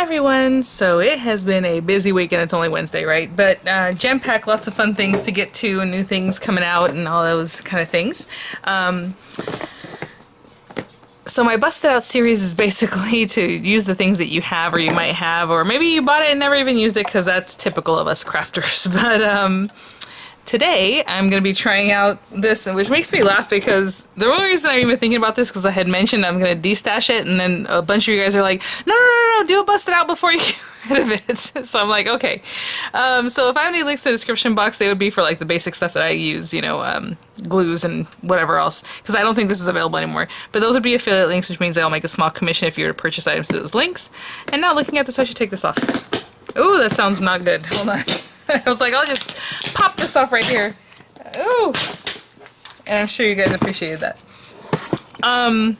Hi everyone! So it has been a busy week and it's only Wednesday, right? But uh, jam pack, lots of fun things to get to new things coming out and all those kind of things. Um, so my busted out series is basically to use the things that you have or you might have or maybe you bought it and never even used it because that's typical of us crafters. But um, today I'm going to be trying out this, which makes me laugh because the only reason I'm even thinking about this because I had mentioned I'm going to destash it, and then a bunch of you guys are like, no, no, no, no, do bust it out before you get rid of it. so I'm like, okay. Um, so if I have any links in the description box, they would be for like the basic stuff that I use, you know, um, glues and whatever else, because I don't think this is available anymore. But those would be affiliate links, which means I'll make a small commission if you were to purchase items through those links. And now looking at this, I should take this off. Ooh, that sounds not good. Hold on. I was like, I'll just pop this off right here. Ooh. And I'm sure you guys appreciated that. Um,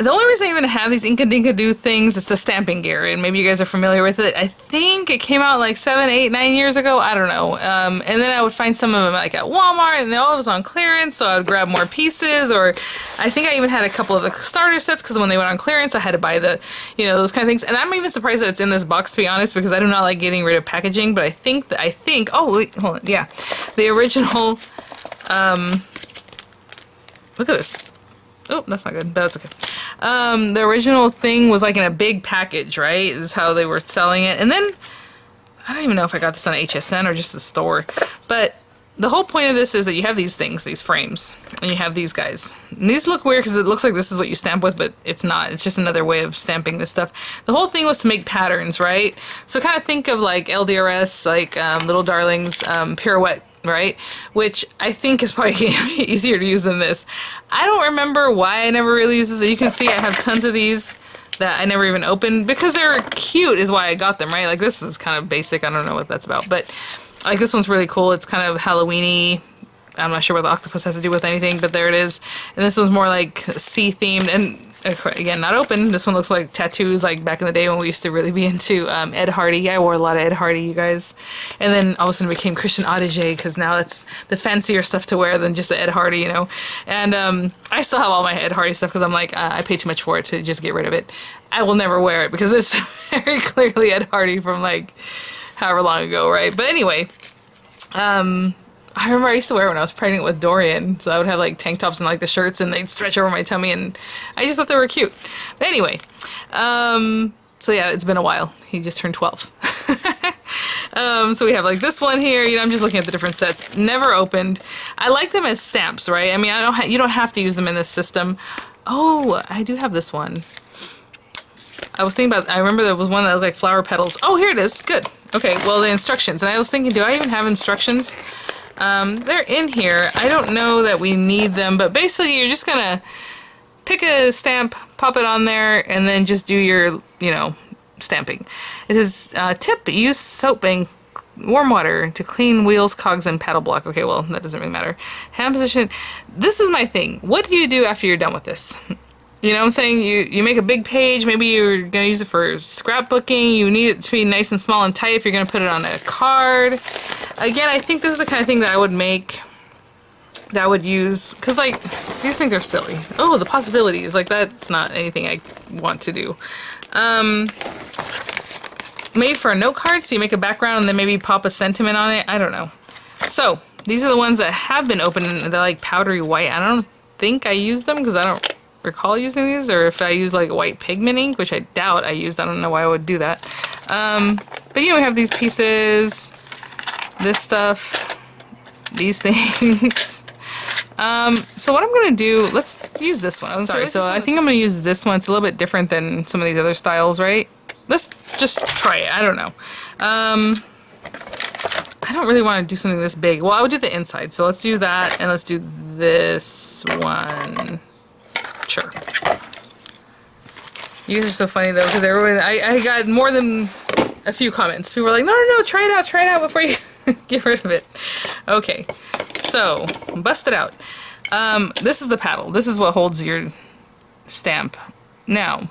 the only reason I even have these Inkadinkado things is the stamping gear, and maybe you guys are familiar with it. I think it came out like seven, eight, nine years ago. I don't know. Um, and then I would find some of them like at Walmart, and they always on clearance, so I would grab more pieces. Or I think I even had a couple of the starter sets because when they went on clearance, I had to buy the, you know, those kind of things. And I'm even surprised that it's in this box to be honest, because I do not like getting rid of packaging. But I think that I think oh wait, hold on, yeah, the original. Um, look at this. Oh, that's not good, that's okay. Um, the original thing was like in a big package, right? Is how they were selling it. And then, I don't even know if I got this on HSN or just the store. But the whole point of this is that you have these things, these frames, and you have these guys. And these look weird because it looks like this is what you stamp with, but it's not. It's just another way of stamping this stuff. The whole thing was to make patterns, right? So kind of think of like LDRS, like um, Little Darlings, um, Pirouette right? Which I think is probably easier to use than this. I don't remember why I never really used this. You can see I have tons of these that I never even opened because they're cute is why I got them, right? Like this is kind of basic. I don't know what that's about, but like this one's really cool. It's kind of Halloweeny. I'm not sure what the octopus has to do with anything, but there it is. And this one's more like sea themed and again not open. This one looks like tattoos like back in the day when we used to really be into um, Ed Hardy. I wore a lot of Ed Hardy you guys. And then all of a sudden became Christian Audigier because now it's the fancier stuff to wear than just the Ed Hardy you know? And um, I still have all my Ed Hardy stuff because I'm like uh, I pay too much for it to just get rid of it. I will never wear it because it's very clearly Ed Hardy from like however long ago right? But anyway um I remember I used to wear when I was pregnant with Dorian, so I would have like tank tops and like the shirts and they'd stretch over my tummy and I just thought they were cute. But anyway, um, so yeah, it's been a while. He just turned 12. um, so we have like this one here, you know, I'm just looking at the different sets. Never opened. I like them as stamps, right? I mean, I don't you don't have to use them in this system. Oh, I do have this one. I was thinking about, I remember there was one that looked like flower petals. Oh, here it is. Good. Okay, well, the instructions. And I was thinking, do I even have instructions? Um, they're in here. I don't know that we need them, but basically you're just gonna pick a stamp, pop it on there, and then just do your, you know, stamping. It says, uh, tip, use soap and warm water to clean wheels, cogs, and paddle block. Okay, well, that doesn't really matter. Hand position. This is my thing. What do you do after you're done with this? You know what I'm saying? You, you make a big page, maybe you're going to use it for scrapbooking, you need it to be nice and small and tight if you're going to put it on a card. Again, I think this is the kind of thing that I would make, that I would use, because like, these things are silly. Oh, the possibilities, like that's not anything I want to do. Um, maybe for a note card, so you make a background and then maybe pop a sentiment on it, I don't know. So, these are the ones that have been opened they're like powdery white. I don't think I use them because I don't recall using these, or if I use like white pigment ink, which I doubt I used. I don't know why I would do that. Um, but you know, we have these pieces, this stuff, these things. Um, so what I'm gonna do, let's use this one. I'm sorry, so I think I'm gonna use this one. It's a little bit different than some of these other styles, right? Let's just try it. I don't know. Um, I don't really want to do something this big. Well, I would do the inside, so let's do that, and let's do this one. Sure. You guys are so funny though, because everyone, I, I got more than a few comments. People were like, no, no, no, try it out, try it out before you get rid of it. Okay, so, bust it out. Um, this is the paddle. This is what holds your stamp. Now,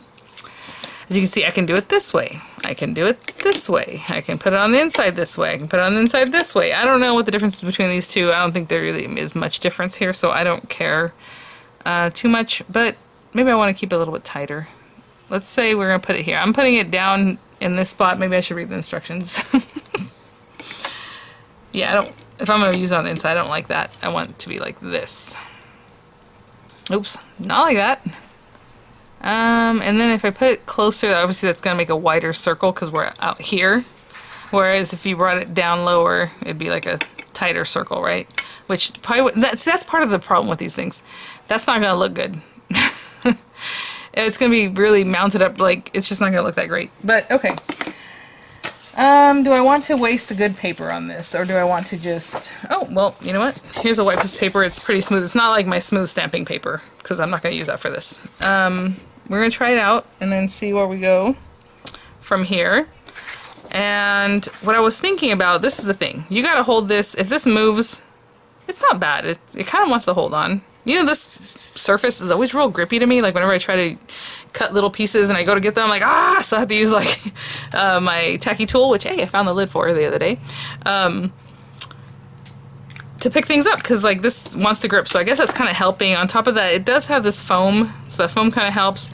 as you can see, I can do it this way. I can do it this way. I can put it on the inside this way. I can put it on the inside this way. I don't know what the difference is between these two. I don't think there really is much difference here, so I don't care uh, too much, but maybe I want to keep it a little bit tighter. let's say we're going to put it here. I'm putting it down in this spot. Maybe I should read the instructions. yeah, I don't, if I'm going to use it on the inside, I don't like that. I want it to be like this. Oops, not like that. Um, and then if I put it closer, obviously that's going to make a wider circle because we're out here. Whereas if you brought it down lower, it'd be like a tighter circle, right? Which probably, that's, that's part of the problem with these things. That's not going to look good. it's going to be really mounted up, like, it's just not going to look that great. But, okay. Um, do I want to waste a good paper on this, or do I want to just... Oh, well, you know what? Here's a white piece of paper. It's pretty smooth. It's not like my smooth stamping paper, because I'm not going to use that for this. Um, we're going to try it out, and then see where we go from here. And what I was thinking about, this is the thing. You got to hold this. If this moves, it's not bad. It, it kind of wants to hold on. You know, this surface is always real grippy to me. Like, whenever I try to cut little pieces and I go to get them, I'm like, ah! So I have to use, like, uh, my tacky tool, which, hey, I found the lid for the other day, um, to pick things up, because, like, this wants to grip. So I guess that's kind of helping. On top of that, it does have this foam, so the foam kind of helps.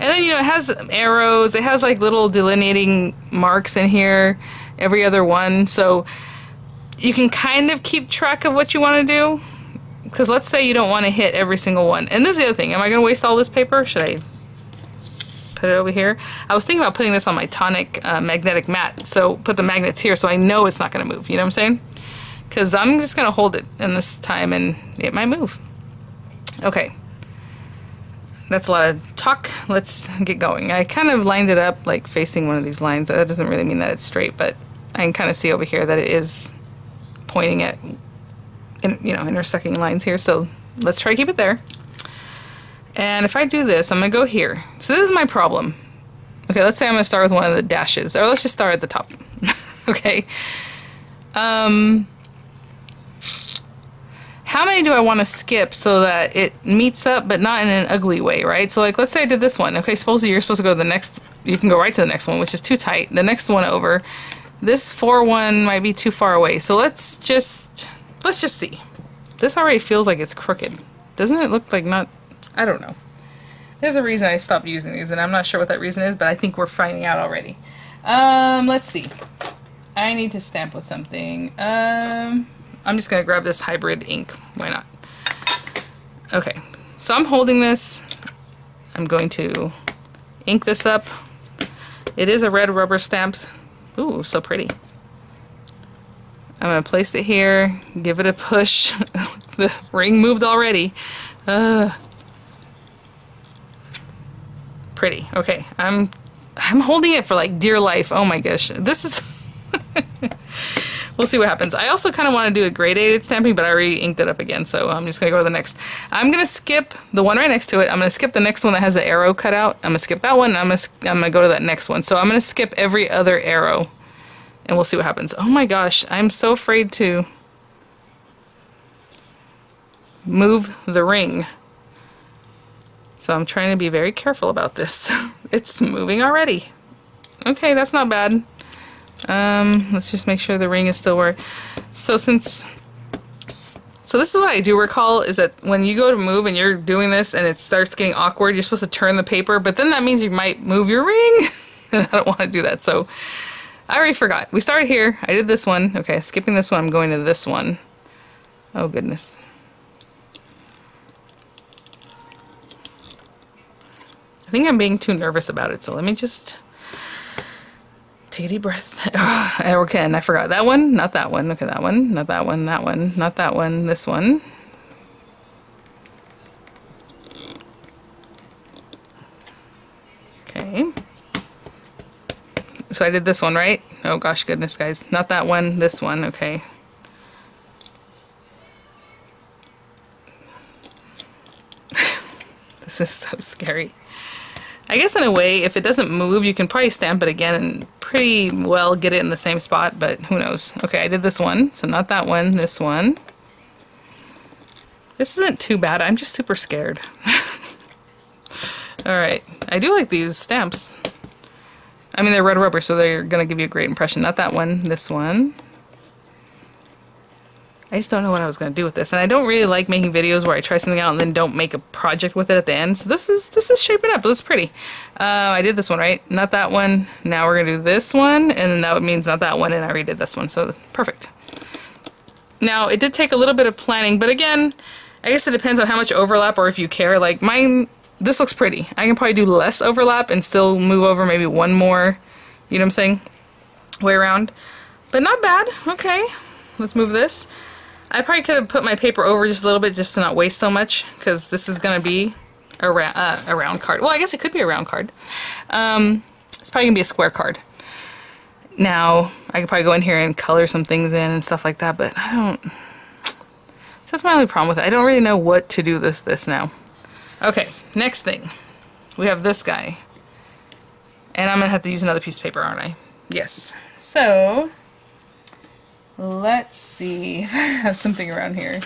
And then, you know, it has arrows. It has, like, little delineating marks in here, every other one. So you can kind of keep track of what you want to do because let's say you don't want to hit every single one. And this is the other thing. Am I going to waste all this paper? Should I put it over here? I was thinking about putting this on my tonic uh, magnetic mat. So put the magnets here so I know it's not going to move. You know what I'm saying? Because I'm just going to hold it in this time and it might move. Okay. That's a lot of talk. Let's get going. I kind of lined it up like facing one of these lines. That doesn't really mean that it's straight, but I can kind of see over here that it is pointing at in, you know, intersecting lines here. So let's try to keep it there. And if I do this, I'm going to go here. So this is my problem. Okay, let's say I'm going to start with one of the dashes. Or let's just start at the top. okay. Um, how many do I want to skip so that it meets up but not in an ugly way, right? So like, let's say I did this one. Okay, suppose you're supposed to go to the next, you can go right to the next one, which is too tight. The next one over. This 4 one might be too far away. So let's just Let's just see. This already feels like it's crooked. Doesn't it look like not... I don't know. There's a reason I stopped using these, and I'm not sure what that reason is, but I think we're finding out already. Um, let's see. I need to stamp with something. Um, I'm just going to grab this hybrid ink. Why not? Okay, so I'm holding this. I'm going to ink this up. It is a red rubber stamp. Ooh, so pretty. I'm going to place it here, give it a push. the ring moved already. Uh, pretty. Okay, I'm I'm holding it for like dear life. Oh my gosh. This is... we'll see what happens. I also kind of want to do a gradated stamping, but I already inked it up again, so I'm just going to go to the next. I'm going to skip the one right next to it. I'm going to skip the next one that has the arrow cut out. I'm going to skip that one, I'm going to, I'm going to go to that next one. So I'm going to skip every other arrow and we'll see what happens. Oh my gosh, I'm so afraid to move the ring. So I'm trying to be very careful about this. it's moving already. Okay, that's not bad. Um, let's just make sure the ring is still where... So since... So this is what I do recall, is that when you go to move and you're doing this and it starts getting awkward, you're supposed to turn the paper, but then that means you might move your ring. I don't want to do that, so I already forgot. We started here. I did this one. Okay, skipping this one, I'm going to this one. Oh, goodness. I think I'm being too nervous about it, so let me just take a deep breath. Oh, okay, and I forgot that one, not that one. Okay, that one, not that one, that one, not that one, this one. Okay. So I did this one, right? Oh gosh, goodness, guys. Not that one, this one, okay. this is so scary. I guess in a way, if it doesn't move, you can probably stamp it again and pretty well get it in the same spot, but who knows. Okay, I did this one, so not that one, this one. This isn't too bad, I'm just super scared. Alright, I do like these stamps. I mean, they're red rubber, so they're going to give you a great impression. Not that one, this one. I just don't know what I was going to do with this. And I don't really like making videos where I try something out and then don't make a project with it at the end. So this is this is shaping up. It looks pretty. Uh, I did this one, right? Not that one. Now we're going to do this one. And that means not that one. And I redid this one. So perfect. Now, it did take a little bit of planning. But again, I guess it depends on how much overlap or if you care. Like mine, this looks pretty. I can probably do less overlap and still move over maybe one more, you know what I'm saying, way around. But not bad. Okay, let's move this. I probably could have put my paper over just a little bit just to not waste so much because this is going to be a, ra uh, a round card. Well, I guess it could be a round card. Um, it's probably going to be a square card. Now, I could probably go in here and color some things in and stuff like that, but I don't... That's my only problem with it. I don't really know what to do this this now. Okay, next thing. We have this guy. And I'm going to have to use another piece of paper, aren't I? Yes. So, Let's see if I have something around here.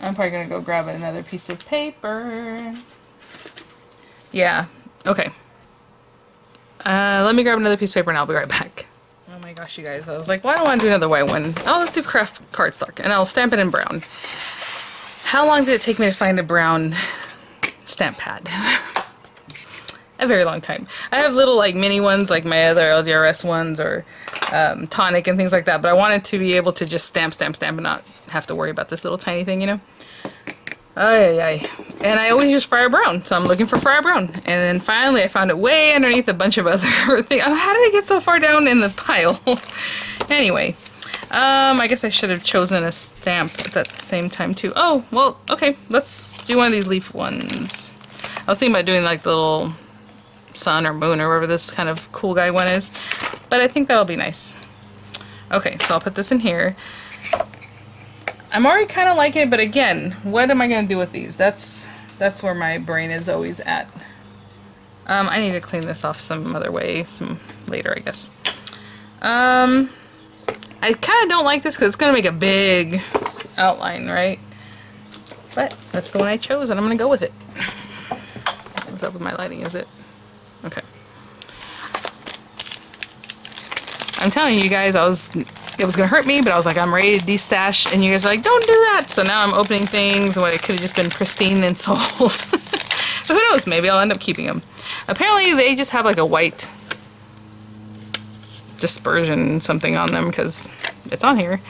I'm probably gonna go grab another piece of paper. Yeah, okay. Uh, let me grab another piece of paper and I'll be right back. Oh my gosh, you guys. I was like, well, don't want to do another white one. Oh, let's do kraft cardstock. And I'll stamp it in brown. How long did it take me to find a brown stamp pad? a very long time. I have little like mini ones like my other LDRS ones or um, tonic and things like that, but I wanted to be able to just stamp, stamp, stamp and not have to worry about this little tiny thing, you know? Ay, ay. And I always use Friar Brown, so I'm looking for Friar Brown. And then finally I found it way underneath a bunch of other things. How did I get so far down in the pile? anyway, um, I guess I should have chosen a stamp at that same time too. Oh, well, okay, let's do one of these leaf ones. I was thinking about doing like the little sun or moon or whatever this kind of cool guy one is. But I think that'll be nice. Okay, so I'll put this in here. I'm already kind of liking it, but again, what am I going to do with these? That's that's where my brain is always at. Um, I need to clean this off some other way, some later, I guess. Um, I kind of don't like this because it's going to make a big outline, right? But that's the one I chose, and I'm going to go with it. What's up with my lighting, is it? Okay. I'm telling you guys, I was, it was gonna hurt me, but I was like, I'm ready to destash, and you guys are like, don't do that. So now I'm opening things when it could have just been pristine and sold. but who knows, maybe I'll end up keeping them. Apparently they just have like a white dispersion something on them because it's on here.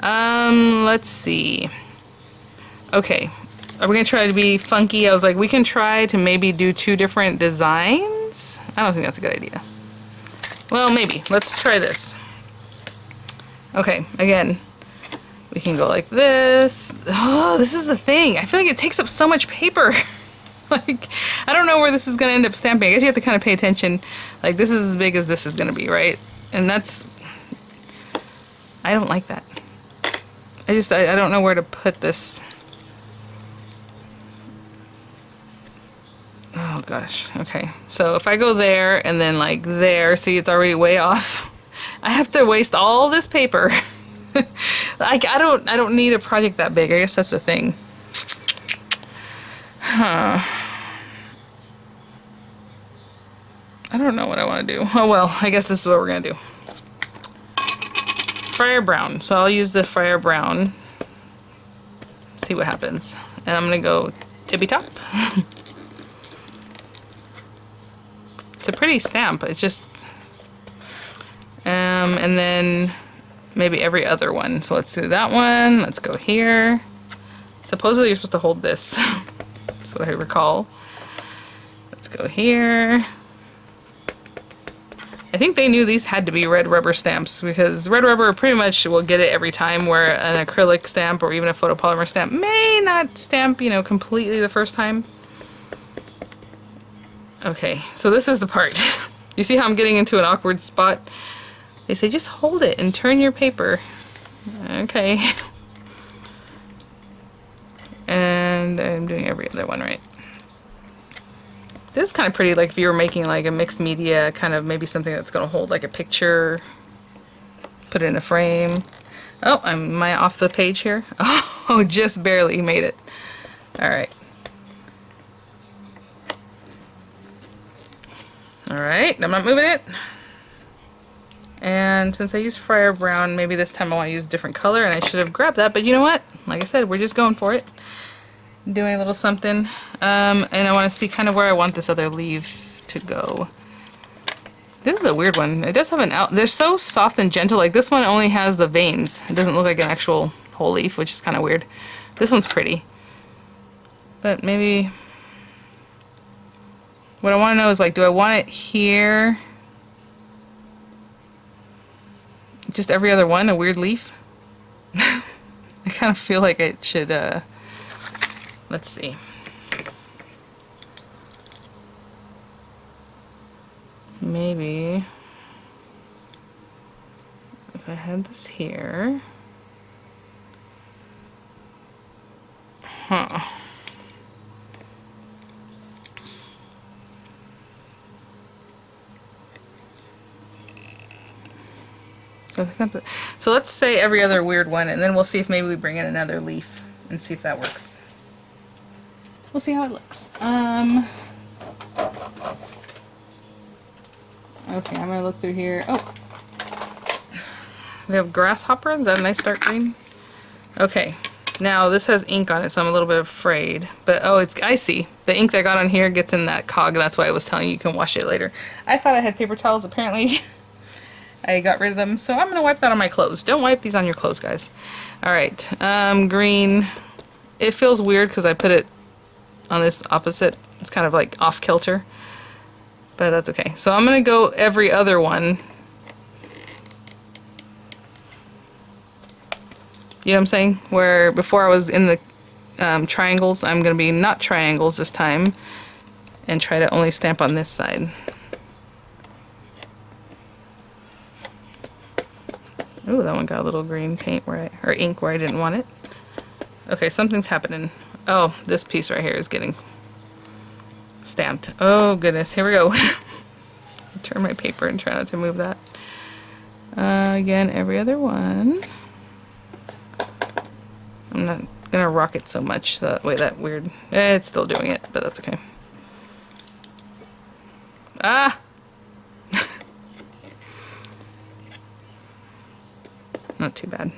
Um, let's see. Okay, are we gonna try to be funky? I was like, we can try to maybe do two different designs I don't think that's a good idea. Well, maybe. Let's try this. Okay, again, we can go like this. Oh, this is the thing. I feel like it takes up so much paper. like, I don't know where this is going to end up stamping. I guess you have to kind of pay attention. Like, this is as big as this is going to be, right? And that's... I don't like that. I just, I, I don't know where to put this. Oh gosh, okay. So if I go there and then like there, see it's already way off. I have to waste all this paper. like I don't I don't need a project that big. I guess that's the thing. Huh. I don't know what I want to do. Oh well, I guess this is what we're gonna do. Friar Brown. So I'll use the Friar Brown. See what happens. And I'm gonna go tippy top. It's a pretty stamp. It's just... Um, and then maybe every other one. So let's do that one. Let's go here. Supposedly you're supposed to hold this. What I recall. Let's go here. Think they knew these had to be red rubber stamps because red rubber pretty much will get it every time where an acrylic stamp or even a photopolymer stamp may not stamp, you know, completely the first time. Okay, so this is the part. you see how I'm getting into an awkward spot? They say just hold it and turn your paper. Okay. And I'm doing every other one right. This is kind of pretty, like if you were making like a mixed media, kind of maybe something that's going to hold like a picture, put it in a frame. Oh, am I off the page here? Oh, just barely made it. Alright. Alright, I'm not moving it. And since I used Friar Brown, maybe this time I want to use a different color, and I should have grabbed that. But you know what? Like I said, we're just going for it. Doing a little something. Um, and I want to see kind of where I want this other leaf to go. This is a weird one. It does have an out. They're so soft and gentle. Like this one only has the veins. It doesn't look like an actual whole leaf, which is kind of weird. This one's pretty. But maybe... What I want to know is like, do I want it here? Just every other one, a weird leaf? I kind of feel like it should, uh... Let's see. Maybe... If I had this here... Huh. Oh, so let's say every other weird one, and then we'll see if maybe we bring in another leaf and see if that works. We'll see how it looks. Um, okay, I'm gonna look through here. Oh, we have grasshopper. Is that a nice dark green? Okay, now this has ink on it, so I'm a little bit afraid. But oh, it's icy. The ink that I got on here gets in that cog. That's why I was telling you you can wash it later. I thought I had paper towels. Apparently. I got rid of them, so I'm going to wipe that on my clothes. Don't wipe these on your clothes, guys. Alright, um, green. It feels weird because I put it on this opposite. It's kind of like off-kilter. But that's okay. So I'm going to go every other one. You know what I'm saying? Where before I was in the um, triangles, I'm going to be not triangles this time. And try to only stamp on this side. Ooh, that one got a little green paint where I, or ink where I didn't want it. Okay, something's happening. Oh, this piece right here is getting stamped. Oh goodness, here we go. Turn my paper and try not to move that. Uh, again, every other one. I'm not gonna rock it so much that way that weird. Eh, it's still doing it, but that's okay. Ah! Not too bad.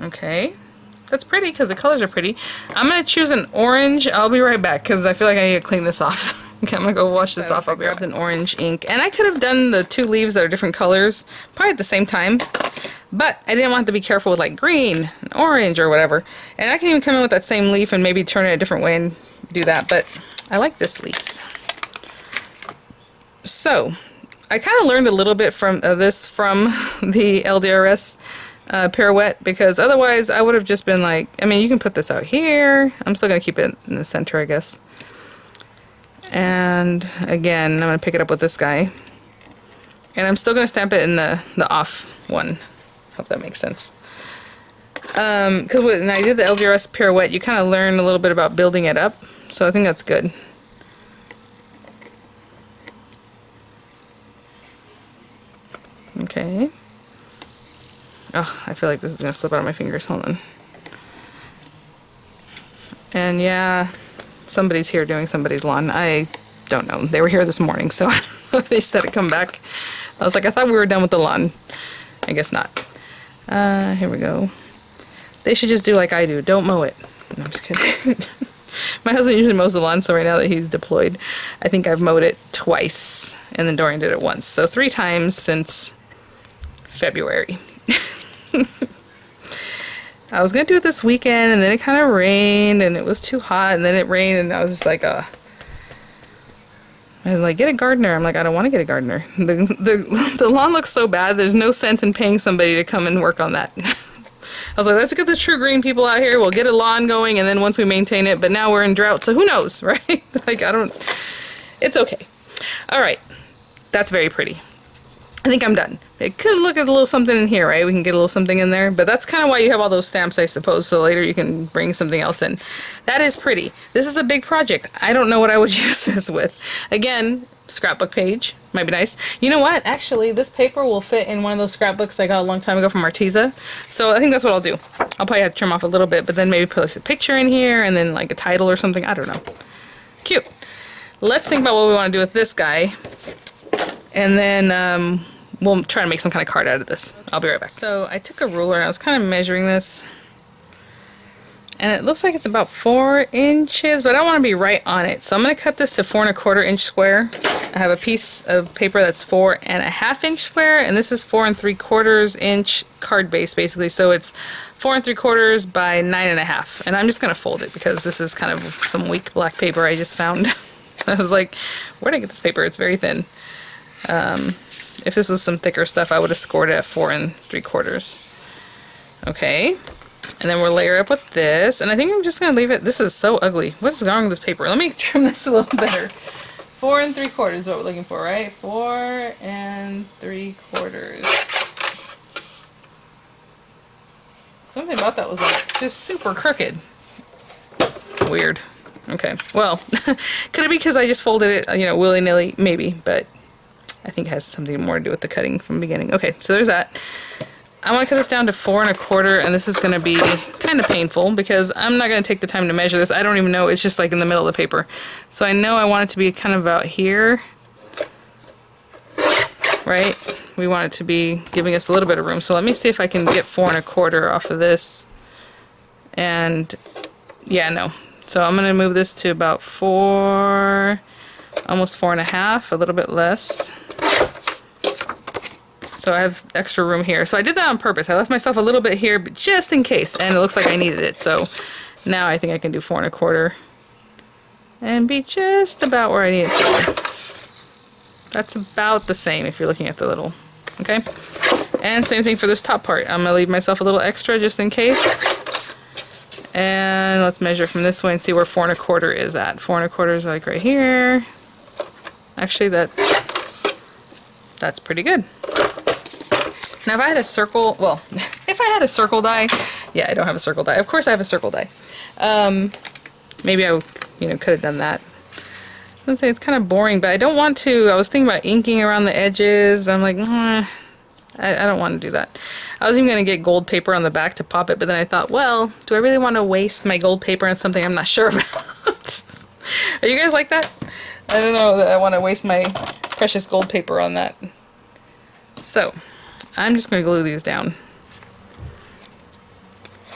Okay. That's pretty because the colors are pretty. I'm going to choose an orange. I'll be right back because I feel like I need to clean this off. okay, I'm going to go wash this off. I'll grab an orange ink. And I could have done the two leaves that are different colors probably at the same time. But I didn't want to be careful with like green and orange or whatever. And I can even come in with that same leaf and maybe turn it a different way and do that. But I like this leaf. So, I kind of learned a little bit from uh, this from the LDRS uh, pirouette because otherwise I would have just been like, I mean, you can put this out here. I'm still going to keep it in the center, I guess. And again, I'm going to pick it up with this guy. And I'm still going to stamp it in the, the off one. Hope that makes sense. Because um, when I did the LDRS pirouette, you kind of learn a little bit about building it up. So I think that's good. Okay. Oh, I feel like this is going to slip out of my fingers. Hold on. And yeah, somebody's here doing somebody's lawn. I don't know. They were here this morning, so they said to come back. I was like, I thought we were done with the lawn. I guess not. Uh, here we go. They should just do like I do. Don't mow it. No, I'm just kidding. My husband usually mows the lawn, so right now that he's deployed, I think I've mowed it twice, and then Dorian did it once. So three times since February. I was gonna do it this weekend and then it kind of rained and it was too hot and then it rained and I was just like, uh, I was like, get a gardener. I'm like, I don't want to get a gardener. The, the, the lawn looks so bad, there's no sense in paying somebody to come and work on that. I was like, let's get the TruGreen people out here. We'll get a lawn going and then once we maintain it, but now we're in drought, so who knows, right? like, I don't, it's okay. All right, that's very pretty. I think I'm done. It could look at a little something in here, right? We can get a little something in there, but that's kind of why you have all those stamps, I suppose, so later you can bring something else in. That is pretty. This is a big project. I don't know what I would use this with. Again, scrapbook page. Might be nice. You know what? Actually, this paper will fit in one of those scrapbooks I got a long time ago from Arteza. So I think that's what I'll do. I'll probably have to trim off a little bit, but then maybe put a picture in here and then like a title or something. I don't know. Cute. Let's think about what we want to do with this guy. And then um, we'll try to make some kind of card out of this. I'll be right back. So I took a ruler and I was kind of measuring this. And it looks like it's about four inches, but I want to be right on it. So I'm going to cut this to four and a quarter inch square. I have a piece of paper that's four and a half inch square, and this is four and three quarters inch card base, basically. So it's four and three quarters by nine and a half. And I'm just going to fold it because this is kind of some weak black paper I just found. I was like, where did I get this paper? It's very thin. Um, if this was some thicker stuff, I would have scored it at four and three quarters. Okay, and then we'll layer up with this, and I think I'm just going to leave it, this is so ugly. What is wrong with this paper? Let me trim this a little better. Four and three quarters is what we're looking for, right? Four and three quarters. Something about that was like just super crooked. Weird. Okay, well, could it be because I just folded it, you know, willy-nilly? Maybe, but I think has something more to do with the cutting from the beginning. Okay, so there's that. I want to cut this down to four and a quarter, and this is going to be kind of painful because I'm not going to take the time to measure this. I don't even know. It's just like in the middle of the paper. So I know I want it to be kind of about here. Right? We want it to be giving us a little bit of room. So let me see if I can get four and a quarter off of this. And yeah, no. So I'm going to move this to about four, almost four and a half, a little bit less so I have extra room here. So I did that on purpose. I left myself a little bit here, but just in case, and it looks like I needed it. So now I think I can do four and a quarter and be just about where I need it to be. That's about the same if you're looking at the little, okay? And same thing for this top part. I'm gonna leave myself a little extra just in case. And let's measure from this way and see where four and a quarter is at. Four and a quarter is like right here. Actually, that that's pretty good. Now if I had a circle, well, if I had a circle die, yeah, I don't have a circle die. Of course I have a circle die. Um, maybe I, you know, could have done that. I would say it's kind of boring, but I don't want to. I was thinking about inking around the edges, but I'm like, I, I don't want to do that. I was even going to get gold paper on the back to pop it, but then I thought, well, do I really want to waste my gold paper on something I'm not sure about? Are you guys like that? I don't know that I want to waste my precious gold paper on that. So, I'm just going to glue these down.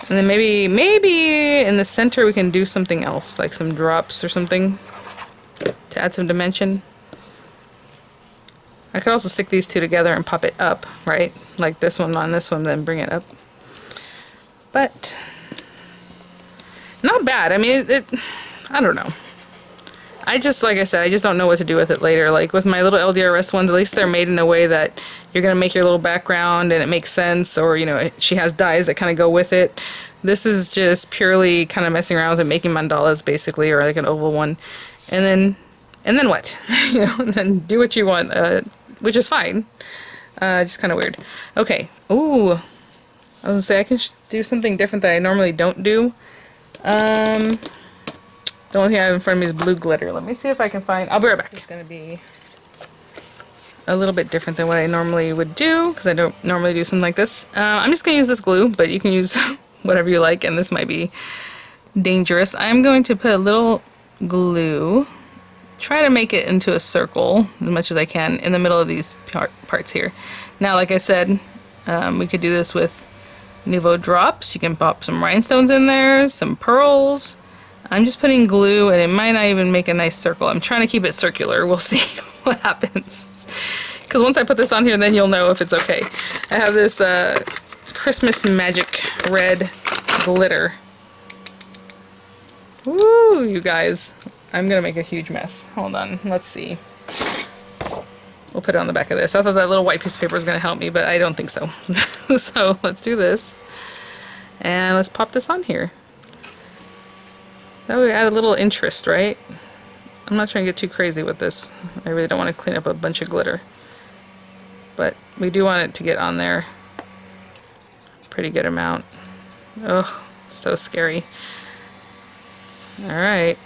And then maybe, maybe in the center we can do something else, like some drops or something to add some dimension. I could also stick these two together and pop it up, right? Like this one on this one, then bring it up. But, not bad. I mean, it, it I don't know. I just, like I said, I just don't know what to do with it later. Like with my little LDRS ones, at least they're made in a way that you're going to make your little background and it makes sense or, you know, she has dies that kind of go with it. This is just purely kind of messing around with it, making mandalas basically, or like an oval one. And then, and then what? you know, and then do what you want, uh, which is fine. Uh, just kind of weird. Okay. Ooh. I was gonna say I can do something different that I normally don't do. Um, the only thing I have in front of me is blue glitter. Let me see if I can find... I'll be right back. It's going to be a little bit different than what I normally would do because I don't normally do something like this. Uh, I'm just going to use this glue, but you can use whatever you like, and this might be dangerous. I'm going to put a little glue, try to make it into a circle as much as I can in the middle of these par parts here. Now, like I said, um, we could do this with Nuvo drops. You can pop some rhinestones in there, some pearls, I'm just putting glue and it might not even make a nice circle. I'm trying to keep it circular. We'll see what happens. Because once I put this on here, then you'll know if it's okay. I have this uh, Christmas Magic Red glitter. Woo, you guys. I'm going to make a huge mess. Hold on. Let's see. We'll put it on the back of this. I thought that little white piece of paper was going to help me, but I don't think so. so let's do this. And let's pop this on here. That would add a little interest, right? I'm not trying to get too crazy with this. I really don't want to clean up a bunch of glitter. But we do want it to get on there. Pretty good amount. Oh, so scary. Alright.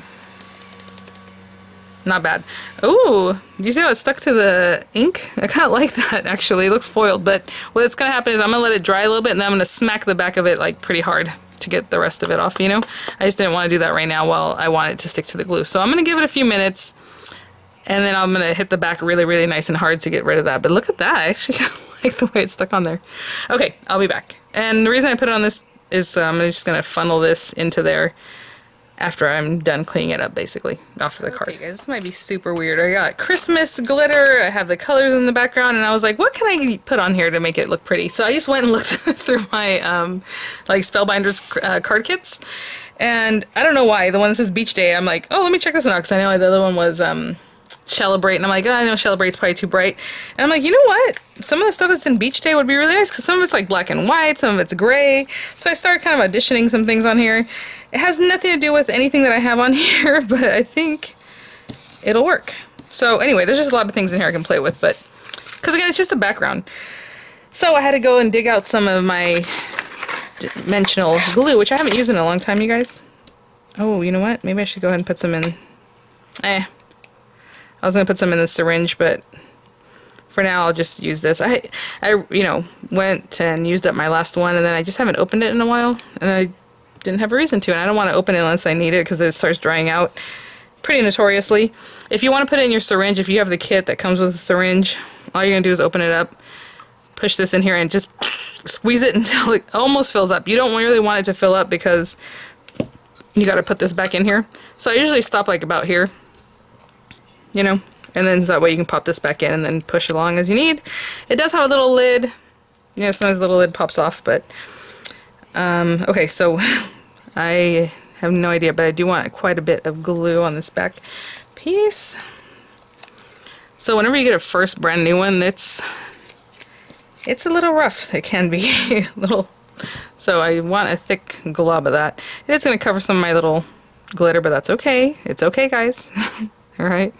Not bad. Ooh, you see how it stuck to the ink? I kind of like that, actually. It looks foiled, but what's going to happen is I'm going to let it dry a little bit, and then I'm going to smack the back of it, like, pretty hard to get the rest of it off, you know? I just didn't want to do that right now while I want it to stick to the glue. So I'm going to give it a few minutes And then I'm going to hit the back really, really nice and hard to get rid of that. But look at that. I actually like the way it's stuck on there. Okay, I'll be back. And the reason I put it on this is um, I'm just going to funnel this into there after I'm done cleaning it up, basically, off of the card. Guys, this might be super weird. I got Christmas glitter, I have the colors in the background, and I was like, what can I put on here to make it look pretty? So I just went and looked through my, um, like, Spellbinders uh, card kits, and I don't know why, the one that says Beach Day, I'm like, oh, let me check this one out, because I know the other one was, um, Celebrate, and I'm like, oh, I know Celebrate's probably too bright. And I'm like, you know what? Some of the stuff that's in Beach Day would be really nice, because some of it's like black and white, some of it's gray. So I started kind of auditioning some things on here. It has nothing to do with anything that I have on here, but I think it'll work. So anyway, there's just a lot of things in here I can play with, but because again, it's just the background. So I had to go and dig out some of my dimensional glue, which I haven't used in a long time, you guys. Oh, you know what? Maybe I should go ahead and put some in. Eh, I was going to put some in the syringe, but for now I'll just use this. I, I, you know, went and used up my last one, and then I just haven't opened it in a while, and I didn't have a reason to, and I don't want to open it unless I need it because it starts drying out pretty notoriously. If you want to put it in your syringe, if you have the kit that comes with a syringe, all you're going to do is open it up, push this in here, and just squeeze it until it almost fills up. You don't really want it to fill up because you got to put this back in here. So I usually stop like about here you know, and then so that way you can pop this back in and then push along as you need. It does have a little lid. You know, sometimes the little lid pops off, but um, okay, so I have no idea, but I do want quite a bit of glue on this back piece. So whenever you get a first brand new one, it's it's a little rough. It can be a little. So I want a thick glob of that. It's going to cover some of my little glitter, but that's okay. It's okay, guys. Alright?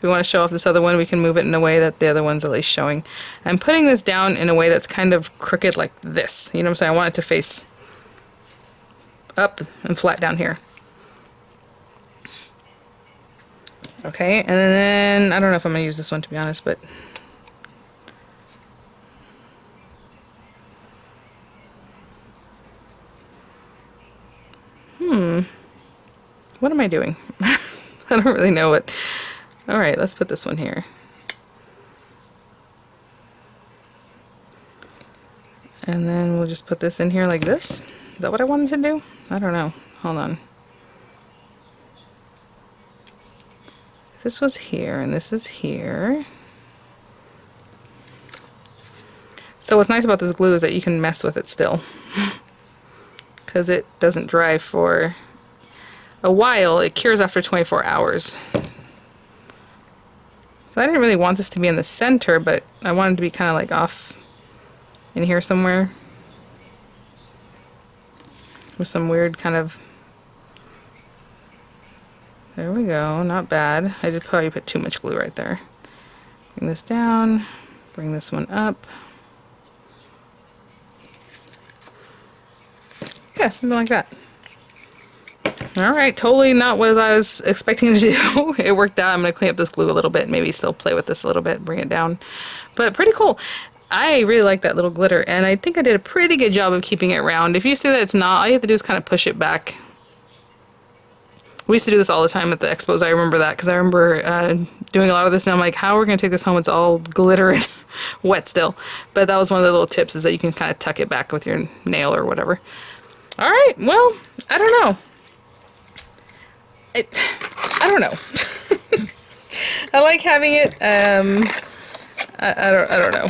If we want to show off this other one, we can move it in a way that the other one's at least showing. I'm putting this down in a way that's kind of crooked like this. You know what I'm saying? I want it to face up and flat down here. Okay, and then, I don't know if I'm going to use this one to be honest, but Hmm. What am I doing? I don't really know what. Alright, let's put this one here. And then we'll just put this in here like this. Is that what I wanted to do? I don't know. Hold on. This was here and this is here. So what's nice about this glue is that you can mess with it still. Because it doesn't dry for a while, it cures after 24 hours. So I didn't really want this to be in the center, but I wanted to be kind of like off in here somewhere. With some weird kind of... There we go, not bad. I did probably put too much glue right there. Bring this down, bring this one up. Yeah, something like that. Alright, totally not what I was expecting to do. it worked out. I'm going to clean up this glue a little bit, maybe still play with this a little bit, bring it down. But pretty cool. I really like that little glitter, and I think I did a pretty good job of keeping it round. If you see that it's not, all you have to do is kind of push it back. We used to do this all the time at the expos. I remember that because I remember uh, doing a lot of this, and I'm like, how are we going to take this home? It's all glitter and wet still. But that was one of the little tips is that you can kind of tuck it back with your nail or whatever. All right, well, I don't know. I, I don't know. I like having it. Um, I, I don't. I don't know.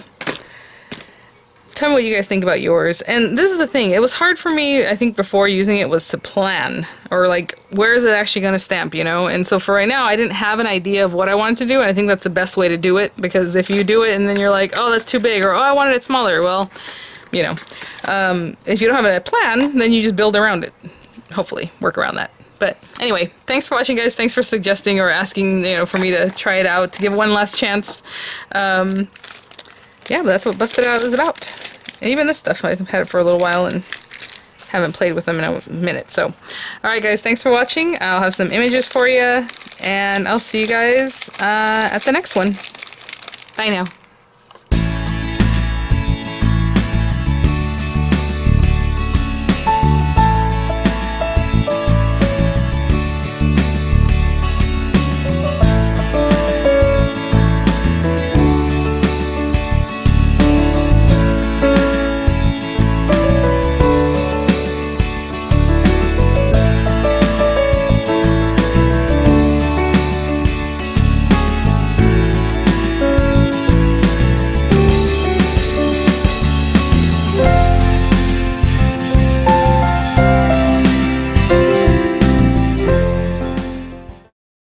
Tell me what you guys think about yours. And this is the thing. It was hard for me. I think before using it was to plan or like where is it actually going to stamp. You know. And so for right now, I didn't have an idea of what I wanted to do, and I think that's the best way to do it because if you do it and then you're like, oh, that's too big, or oh, I wanted it smaller. Well, you know, um, if you don't have a plan, then you just build around it. Hopefully, work around that. But anyway, thanks for watching, guys. Thanks for suggesting or asking, you know, for me to try it out, to give one last chance. Um, yeah, but that's what Busted Out is about. And even this stuff, I've had it for a little while and haven't played with them in a minute. So, alright guys, thanks for watching. I'll have some images for you, and I'll see you guys uh, at the next one. Bye now.